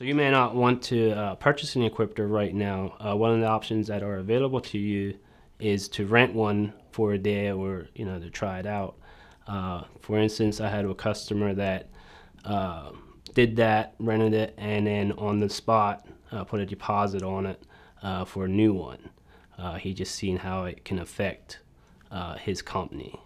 So you may not want to uh, purchase an Equipter right now. Uh, one of the options that are available to you is to rent one for a day or you know to try it out. Uh, for instance, I had a customer that uh, did that, rented it, and then on the spot uh, put a deposit on it uh, for a new one. He just seen how it can affect his company.